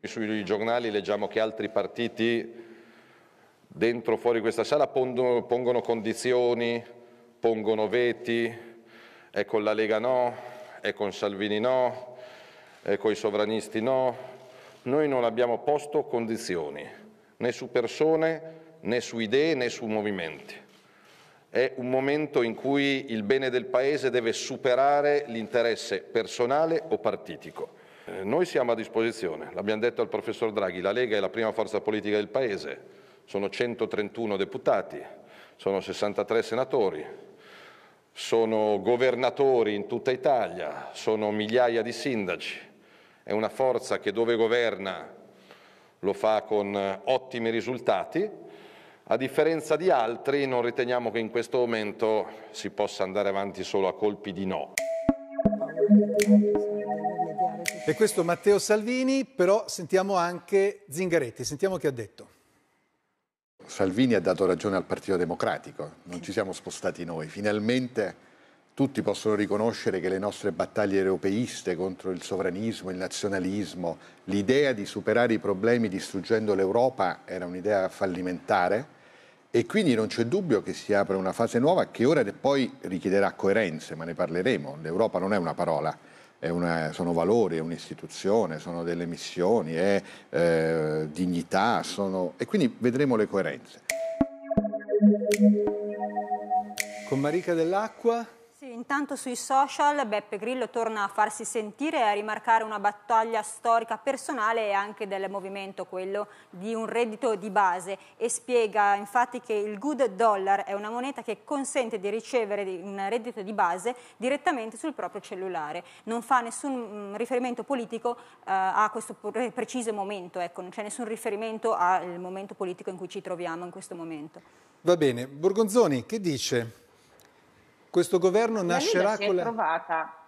Sui giornali leggiamo che altri partiti dentro o fuori questa sala pongono condizioni, pongono veti, è con la Lega no, è con Salvini no, è con i sovranisti no. Noi non abbiamo posto condizioni, né su persone, né su idee, né su movimenti. È un momento in cui il bene del Paese deve superare l'interesse personale o partitico. Eh, noi siamo a disposizione, l'abbiamo detto al professor Draghi, la Lega è la prima forza politica del Paese, sono 131 deputati, sono 63 senatori, sono governatori in tutta Italia, sono migliaia di sindaci, è una forza che dove governa lo fa con ottimi risultati, a differenza di altri non riteniamo che in questo momento si possa andare avanti solo a colpi di no. E questo Matteo Salvini, però sentiamo anche Zingaretti, sentiamo che ha detto. Salvini ha dato ragione al Partito Democratico, non ci siamo spostati noi. Finalmente tutti possono riconoscere che le nostre battaglie europeiste contro il sovranismo, il nazionalismo, l'idea di superare i problemi distruggendo l'Europa era un'idea fallimentare e quindi non c'è dubbio che si apre una fase nuova che ora poi richiederà coerenze, ma ne parleremo. L'Europa non è una parola, una, sono valori, è un'istituzione, sono delle missioni, è eh, dignità, sono... e quindi vedremo le coerenze. Con Marica dell'Acqua intanto sui social Beppe Grillo torna a farsi sentire e a rimarcare una battaglia storica personale e anche del movimento, quello di un reddito di base e spiega infatti che il good dollar è una moneta che consente di ricevere un reddito di base direttamente sul proprio cellulare. Non fa nessun mm, riferimento politico eh, a questo preciso momento, ecco, non c'è nessun riferimento al momento politico in cui ci troviamo in questo momento. Va bene, Borgonzoni, che dice? Questo governo nascerà con la... Trovata,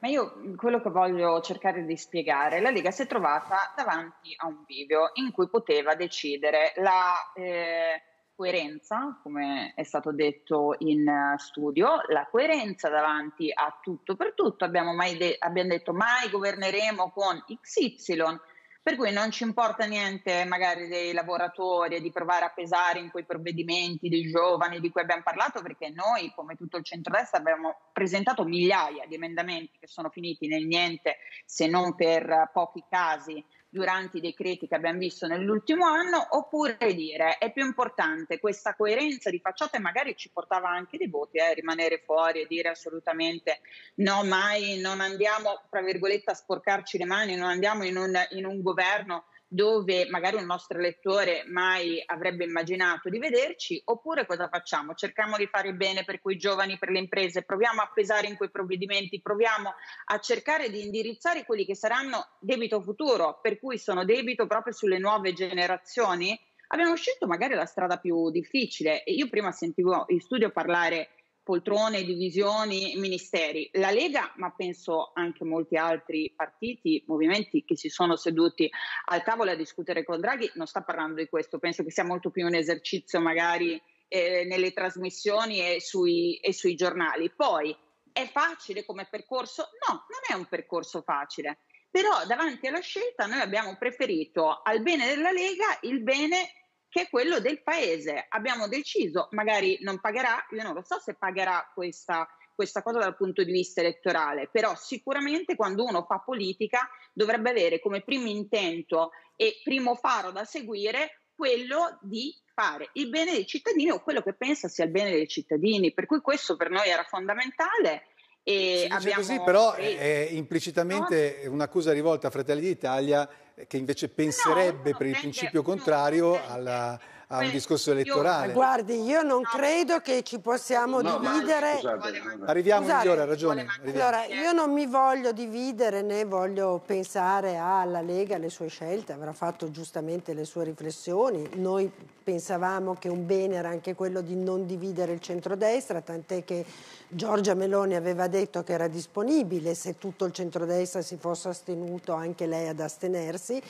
ma io quello che voglio cercare di spiegare, la Lega si è trovata davanti a un bivio in cui poteva decidere la eh, coerenza, come è stato detto in studio, la coerenza davanti a tutto per tutto. Abbiamo, de- abbiamo detto mai governeremo con XY, per cui non ci importa niente magari dei lavoratori e di provare a pesare in quei provvedimenti dei giovani di cui abbiamo parlato, perché noi, come tutto il centrodestra, abbiamo presentato migliaia di emendamenti che sono finiti nel niente se non per pochi casi durante i decreti che abbiamo visto nell'ultimo anno, oppure dire è più importante questa coerenza di facciata e magari ci portava anche dei voti, eh, rimanere fuori e dire assolutamente no, mai non andiamo, tra virgolette, a sporcarci le mani, non andiamo in un, in un governo dove magari un nostro elettore mai avrebbe immaginato di vederci, oppure cosa facciamo? Cerchiamo di fare bene per quei giovani, per le imprese, proviamo a pesare in quei provvedimenti, proviamo a cercare di indirizzare quelli che saranno debito futuro, per cui sono debito proprio sulle nuove generazioni. Abbiamo scelto magari la strada più difficile e io prima sentivo in studio parlare poltrone, divisioni, ministeri. La Lega, ma penso anche molti altri partiti, movimenti che si sono seduti al tavolo a discutere con Draghi, non sta parlando di questo. Penso che sia molto più un esercizio magari eh, nelle trasmissioni e sui, e sui giornali. Poi è facile come percorso? No, non è un percorso facile. Però davanti alla scelta noi abbiamo preferito al bene della Lega il bene che è quello del paese. Abbiamo deciso, magari non pagherà, io non lo so se pagherà questa, questa cosa dal punto di vista elettorale, però sicuramente quando uno fa politica dovrebbe avere come primo intento e primo faro da seguire quello di fare il bene dei cittadini o quello che pensa sia il bene dei cittadini. Per cui questo per noi era fondamentale. E abbiamo... così, però è implicitamente no? un'accusa rivolta a Fratelli d'Italia che invece penserebbe no, per il principio contrario alla, a un discorso elettorale. Guardi, io non credo che ci possiamo no, dividere. Scusate, Arriviamo, scusate, migliore, ha ragione. Allora, io non mi voglio dividere né voglio pensare alla Lega, alle sue scelte, avrà fatto giustamente le sue riflessioni. Noi pensavamo che un bene era anche quello di non dividere il centrodestra, tant'è che Giorgia Meloni aveva detto che era disponibile se tutto il centrodestra si fosse astenuto anche lei ad astenersi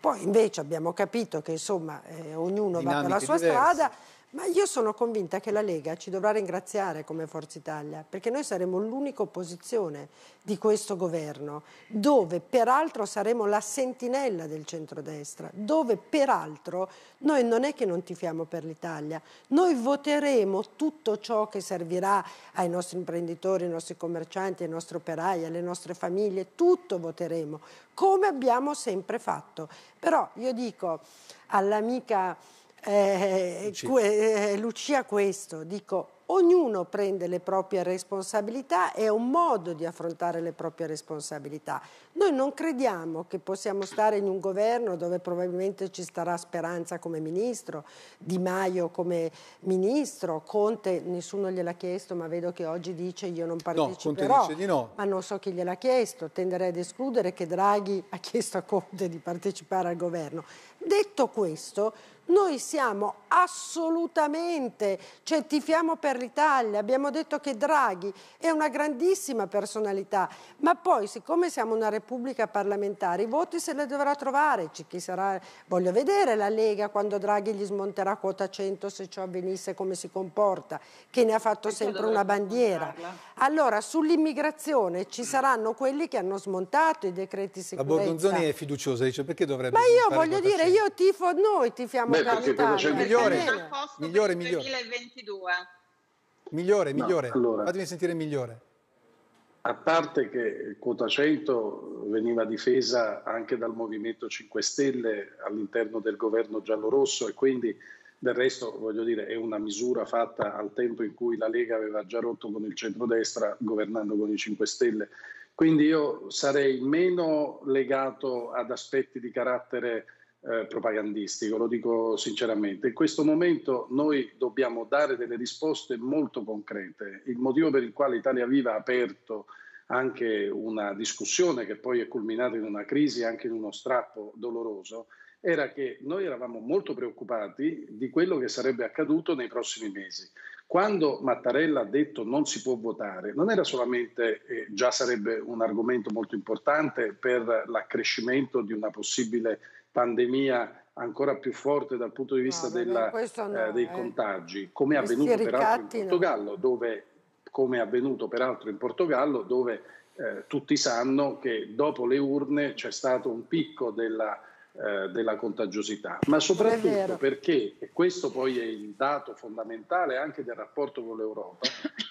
poi invece abbiamo capito che insomma eh, ognuno Dinamiche va per la sua diverse. strada, Ma io sono convinta che la Lega ci dovrà ringraziare come Forza Italia, perché noi saremo l'unica opposizione di questo governo, dove peraltro saremo la sentinella del centrodestra, dove peraltro noi non è che non tifiamo per l'Italia, noi voteremo tutto ciò che servirà ai nostri imprenditori, ai nostri commercianti, ai nostri operai, alle nostre famiglie, tutto voteremo, come abbiamo sempre fatto. Però io dico all'amica eh, Lucia. Eh, Lucia questo, dico ognuno prende le proprie responsabilità, è un modo di affrontare le proprie responsabilità. Noi non crediamo che possiamo stare in un governo dove probabilmente ci starà Speranza come ministro, Di Maio come ministro, Conte nessuno gliel'ha chiesto ma vedo che oggi dice io non parteciperò, no, no. ma non so chi gliel'ha chiesto, tenderei ad escludere che Draghi ha chiesto a Conte di partecipare al governo. Detto questo, noi siamo assolutamente, cioè tifiamo per l'Italia, abbiamo detto che Draghi è una grandissima personalità, ma poi siccome siamo una repubblica parlamentare, i voti se li dovrà trovare, chi sarà, voglio vedere la Lega quando Draghi gli smonterà quota 100 se ciò avvenisse come si comporta, che ne ha fatto sempre una bandiera. Allora sull'immigrazione ci saranno quelli che hanno smontato i decreti sicurezza. La Borgonzoni è fiduciosa, dice perché dovrebbe... Ma io voglio dire, io tifo, noi tifiamo Beh, perché migliore, migliore, migliore. 2022. Migliore, migliore. No, allora, Fatemi sentire migliore. A parte che quota 100 veniva difesa anche dal Movimento 5 Stelle all'interno del governo giallorosso e quindi del resto, voglio dire, è una misura fatta al tempo in cui la Lega aveva già rotto con il centrodestra governando con i 5 Stelle. Quindi io sarei meno legato ad aspetti di carattere eh, propagandistico, lo dico sinceramente. In questo momento noi dobbiamo dare delle risposte molto concrete. Il motivo per il quale Italia Viva ha aperto anche una discussione che poi è culminata in una crisi, anche in uno strappo doloroso, era che noi eravamo molto preoccupati di quello che sarebbe accaduto nei prossimi mesi. Quando Mattarella ha detto non si può votare, non era solamente, eh, già sarebbe un argomento molto importante per l'accrescimento di una possibile pandemia ancora più forte dal punto di vista no, della, no, eh, dei eh. contagi, come è avvenuto peraltro in Portogallo, dove, come è avvenuto peraltro in Portogallo, dove eh, tutti sanno che dopo le urne c'è stato un picco della, eh, della contagiosità, ma soprattutto perché, e questo poi è il dato fondamentale anche del rapporto con l'Europa,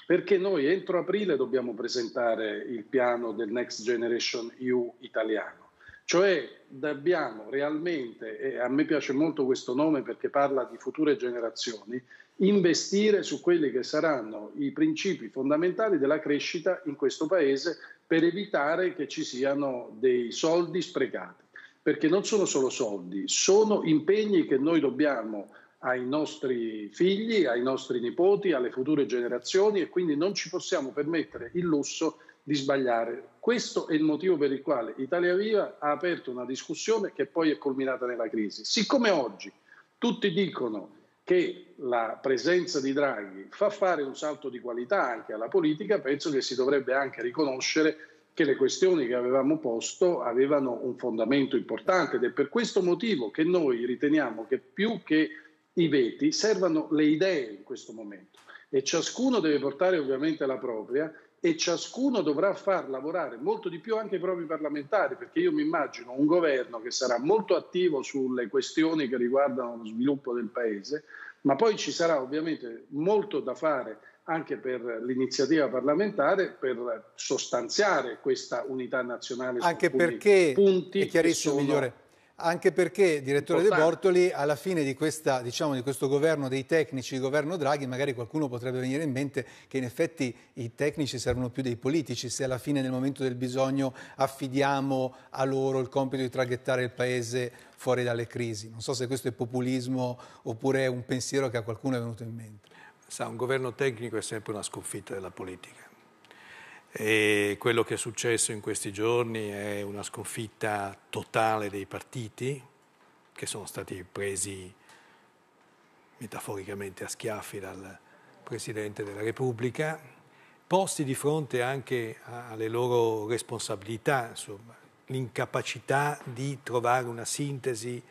perché noi entro aprile dobbiamo presentare il piano del Next Generation EU italiano cioè dobbiamo realmente, e a me piace molto questo nome perché parla di future generazioni, investire su quelli che saranno i principi fondamentali della crescita in questo Paese per evitare che ci siano dei soldi sprecati. Perché non sono solo soldi, sono impegni che noi dobbiamo ai nostri figli, ai nostri nipoti, alle future generazioni e quindi non ci possiamo permettere il lusso di sbagliare. Questo è il motivo per il quale Italia Viva ha aperto una discussione che poi è culminata nella crisi. Siccome oggi tutti dicono che la presenza di Draghi fa fare un salto di qualità anche alla politica, penso che si dovrebbe anche riconoscere che le questioni che avevamo posto avevano un fondamento importante ed è per questo motivo che noi riteniamo che più che i veti servano le idee in questo momento. E ciascuno deve portare ovviamente la propria e ciascuno dovrà far lavorare molto di più anche i propri parlamentari, perché io mi immagino un governo che sarà molto attivo sulle questioni che riguardano lo sviluppo del Paese, ma poi ci sarà ovviamente molto da fare anche per l'iniziativa parlamentare per sostanziare questa unità nazionale anche perché punti è chiarissimo migliore anche perché, direttore De Bortoli, alla fine di, questa, diciamo, di, questo governo dei tecnici, il governo Draghi, magari qualcuno potrebbe venire in mente che in effetti i tecnici servono più dei politici, se alla fine nel momento del bisogno affidiamo a loro il compito di traghettare il Paese fuori dalle crisi. Non so se questo è populismo oppure è un pensiero che a qualcuno è venuto in mente. Sa, un governo tecnico è sempre una sconfitta della politica. E quello che è successo in questi giorni è una sconfitta totale dei partiti che sono stati presi metaforicamente a schiaffi dal Presidente della Repubblica, posti di fronte anche alle loro responsabilità, l'incapacità di trovare una sintesi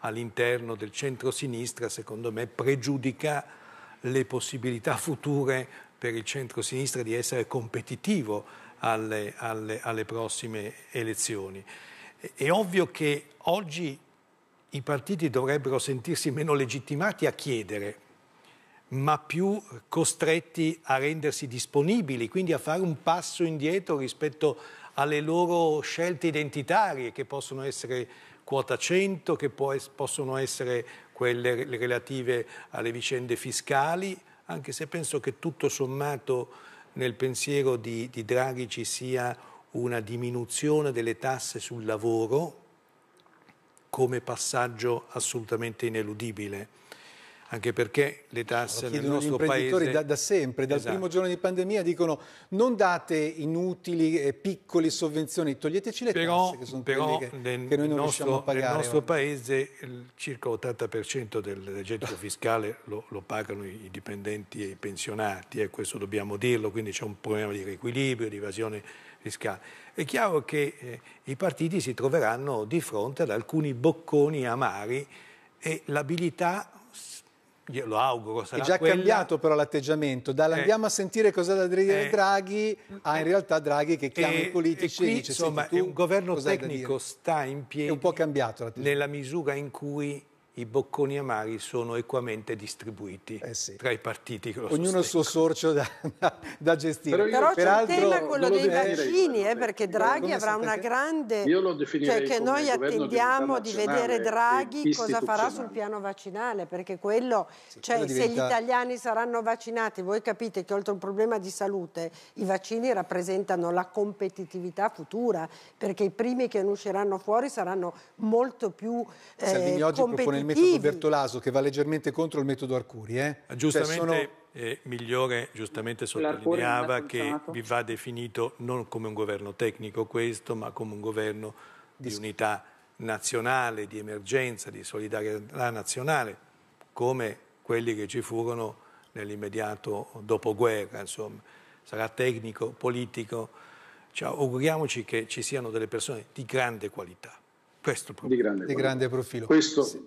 all'interno del centro-sinistra, secondo me, pregiudica le possibilità future per il centro-sinistra di essere competitivo alle, alle, alle prossime elezioni. È ovvio che oggi i partiti dovrebbero sentirsi meno legittimati a chiedere, ma più costretti a rendersi disponibili, quindi a fare un passo indietro rispetto alle loro scelte identitarie, che possono essere quota 100, che possono essere quelle relative alle vicende fiscali, anche se penso che tutto sommato nel pensiero di, di Draghi ci sia una diminuzione delle tasse sul lavoro come passaggio assolutamente ineludibile anche perché le tasse nel nostro gli imprenditori paese... Da, da sempre, dal esatto. primo giorno di pandemia dicono non date inutili e piccole sovvenzioni, toglieteci le però, tasse che sono però che, nel, che noi non nostro, riusciamo a pagare. Nel nostro paese circa l'80% del gettito fiscale lo, lo, pagano i dipendenti e i pensionati e questo dobbiamo dirlo, quindi c'è un problema di riequilibrio, di evasione fiscale. È chiaro che eh, i partiti si troveranno di fronte ad alcuni bocconi amari e l'abilità lo auguro. Sarà è già quella... cambiato però l'atteggiamento, dall'andiamo eh, a sentire cosa da dire eh, Draghi a in realtà Draghi che chiama eh, i politici e, qui, dice insomma, tu, un governo tecnico sta in piedi è un po' cambiato nella misura in cui i bocconi amari sono equamente distribuiti eh sì. tra i partiti che lo Ognuno il suo sorcio da, da, da gestire. Però, Però c'è il tema quello dei vaccini, eh, perché Draghi avrà una grande... Io lo definirei cioè che noi attendiamo di, di vedere Draghi cosa farà sul piano vaccinale, perché quello, sì, cioè, quello diventa... se gli italiani saranno vaccinati, voi capite che oltre a un problema di salute, i vaccini rappresentano la competitività futura, perché i primi che ne usciranno fuori saranno molto più eh, competitivi il metodo Bertolaso che va leggermente contro il metodo Arcuri. Eh? Giustamente cioè sono... eh, Migliore giustamente sottolineava che vi va definito non come un governo tecnico questo, ma come un governo di unità nazionale, di emergenza, di solidarietà nazionale, come quelli che ci furono nell'immediato dopoguerra, insomma. Sarà tecnico, politico, cioè, auguriamoci che ci siano delle persone di grande qualità. Questo di grande, di grande profilo. Questo, sì.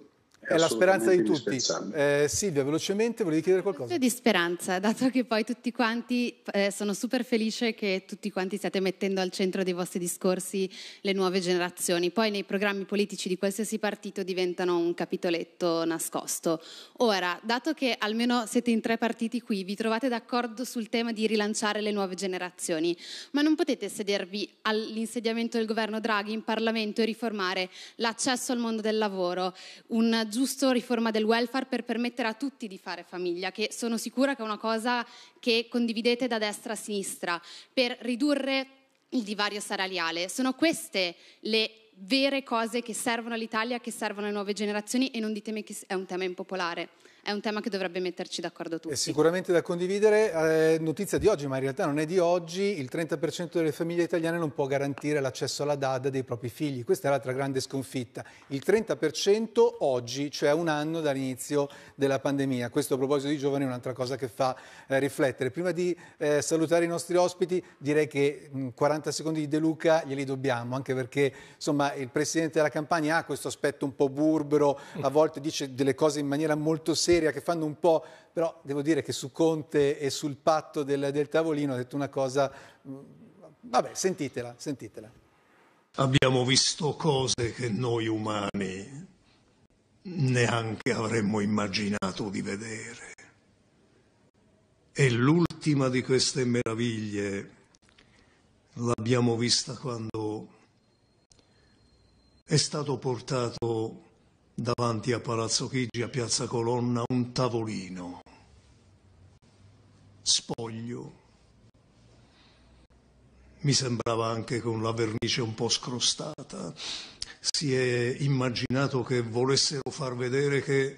È, la speranza di tutti. Eh, Silvia, velocemente, volevi chiedere qualcosa? Di speranza, dato che poi tutti quanti, eh, sono super felice che tutti quanti stiate mettendo al centro dei vostri discorsi le nuove generazioni. Poi nei programmi politici di qualsiasi partito diventano un capitoletto nascosto. Ora, dato che almeno siete in tre partiti qui, vi trovate d'accordo sul tema di rilanciare le nuove generazioni, ma non potete sedervi all'insediamento del governo Draghi in Parlamento e riformare l'accesso al mondo del lavoro, un giusto riforma del welfare per permettere a tutti di fare famiglia, che sono sicura che è una cosa che condividete da destra a sinistra, per ridurre il divario salariale. Sono queste le vere cose che servono all'Italia, che servono alle nuove generazioni e non ditemi che è un tema impopolare è un tema che dovrebbe metterci d'accordo tutti. È sicuramente da condividere. Eh, notizia di oggi, ma in realtà non è di oggi, il 30% delle famiglie italiane non può garantire l'accesso alla DAD dei propri figli. Questa è l'altra grande sconfitta. Il 30% oggi, cioè un anno dall'inizio della pandemia. Questo a proposito di giovani è un'altra cosa che fa eh, riflettere. Prima di eh, salutare i nostri ospiti, direi che mh, 40 secondi di De Luca glieli dobbiamo, anche perché insomma, il Presidente della campagna ha questo aspetto un po' burbero, a volte dice delle cose in maniera molto seria seria che fanno un po', però devo dire che su Conte e sul patto del, del tavolino ha detto una cosa, mm, vabbè, sentitela, sentitela. Abbiamo visto cose che noi umani neanche avremmo immaginato di vedere. E l'ultima di queste meraviglie l'abbiamo vista quando è stato portato davanti a Palazzo Chigi, a Piazza Colonna, un tavolino, spoglio. Mi sembrava anche con la vernice un po' scrostata. Si è immaginato che volessero far vedere che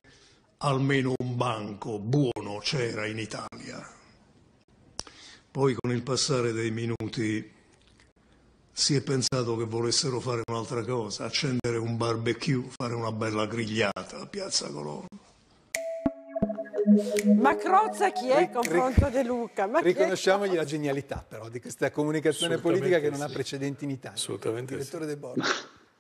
almeno un banco buono c'era in Italia. Poi con il passare dei minuti si è pensato che volessero fare un'altra cosa, accendere un barbecue, fare una bella grigliata a Piazza Colonna. Ma Crozza chi è confronto De Luca? Ma riconosciamogli la genialità però di questa comunicazione politica che non ha precedenti in Italia. Assolutamente. Direttore sì. De Borgo.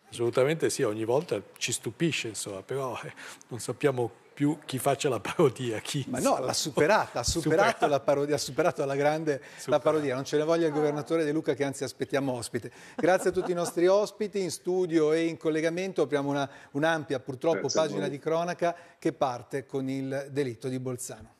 Assolutamente sì, ogni volta ci stupisce, insomma, però eh, non sappiamo più chi faccia la parodia. Chi, Ma no, l'ha superata, ha superato la parodia, ha superato alla grande Superato. la parodia. Non ce ne voglia il governatore De Luca che anzi aspettiamo ospite. Grazie a tutti i nostri ospiti in studio e in collegamento. Apriamo una, un'ampia purtroppo Grazie pagina di cronaca che parte con il delitto di Bolzano.